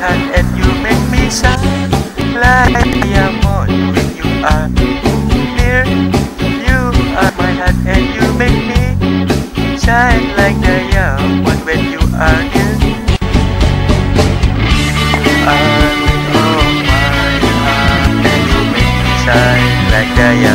hand and you make me sad. Like me a moon when you are. Near You are my heart and you make me shine like the young one when you are near I'm are with all my heart and you make me shine like the young